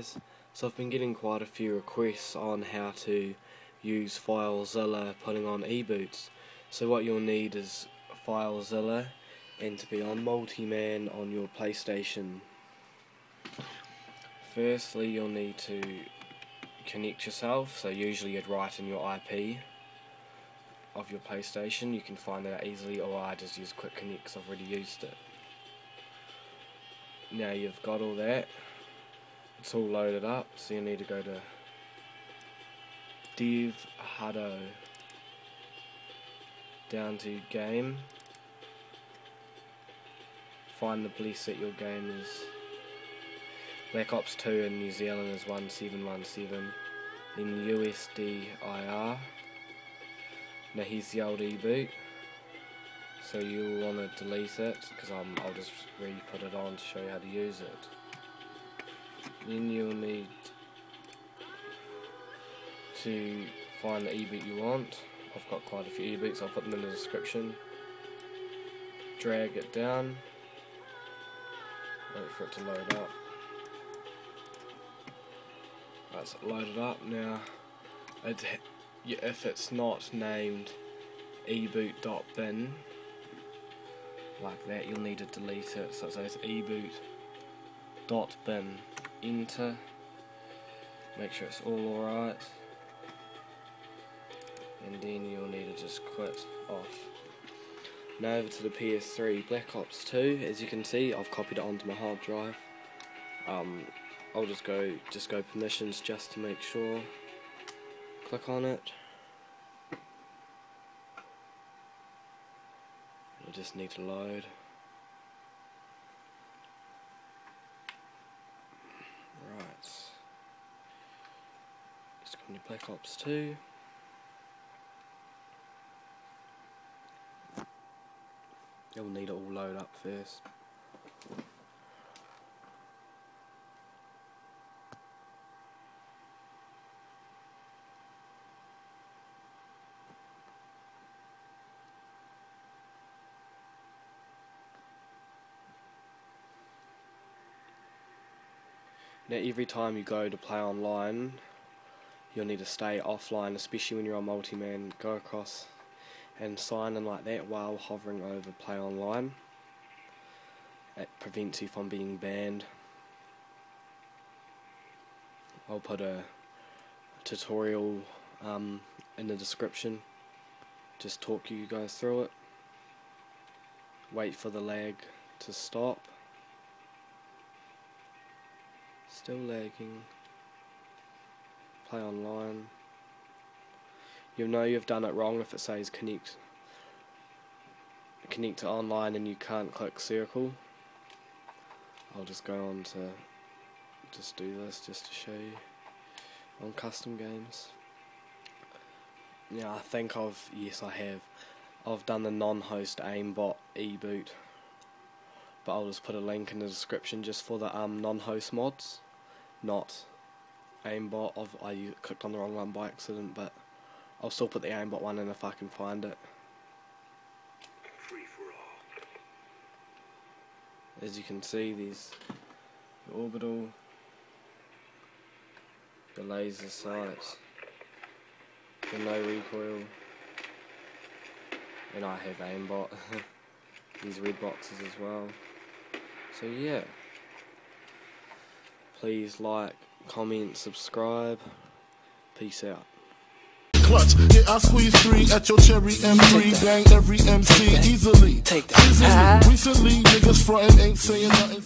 So I've been getting quite a few requests on how to use FileZilla putting on e-boots. So what you'll need is FileZilla and to be on Multiman on your PlayStation. Firstly you'll need to connect yourself, so usually you'd write in your IP of your PlayStation, you can find that easily or I just use Quick Connect because I've already used it. Now you've got all that it's all loaded up so you need to go to div hado down to game. Find the police that your game is. Black Ops 2 in New Zealand is 1717 in USRDIR now here's the old e-boot. So you'll want to delete it because I'll just re-put it on to show you how to use it then you'll need to find the e-boot you want. I've got quite a few e-boots, I'll put them in the description. Drag it down. Wait for it to load up. That's loaded up now. It, if it's not named eboot.bin like that, you'll need to delete it. So it says eboot.bin enter make sure it's all alright. And then you'll need to just quit off. Now over to the PS3 Black Ops 2 as you can see I've copied it onto my hard drive. Um, I'll just go just go permissions just to make sure. Click on it. You just need to load New Black Ops 2. You'll need it all load up first. Now every time you go to play online you'll need to stay offline, especially when you're on multi-man. Go across and sign in like that while hovering over play online. It prevents you from being banned. I'll put a tutorial um, in the description. Just talk you guys through it. Wait for the lag to stop. Still lagging play online. You'll know you've done it wrong if it says connect connect to online and you can't click circle. I'll just go on to just do this just to show you on custom games. Yeah, I think I've yes I have. I've done the non-host aimbot e-boot, but I'll just put a link in the description just for the um non-host mods, not aimbot. I've, I clicked on the wrong one by accident, but I'll still put the aimbot one in if I can find it. As you can see, there's the orbital, the laser sights, the no recoil, and I have aimbot. these red boxes as well. So yeah, please like, comment, subscribe. Peace out. Clutch, yeah, I squeeze three at your cherry M3, bang every MC easily. Take that. Easily. Ah. Recently, niggas frontin' ain't saying nothing.